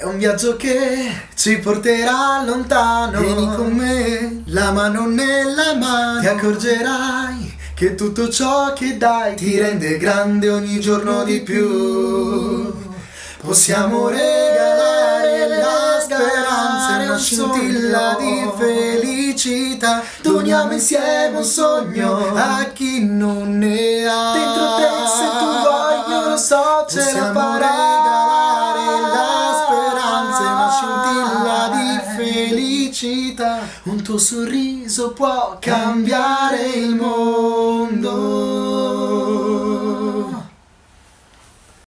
È un viaggio che ci porterà lontano. Vieni con me, la mano nella mano. Ti accorgerai che tutto ciò che dai ti rende grande ogni giorno di più. Possiamo regalare la speranza e una scintilla di felicità. Doniamo insieme un sogno a chi non ne ha. Dentro te se tu vuoi io lo so ce la farai. Felicità. Un tuo sorriso può cambiare il mondo.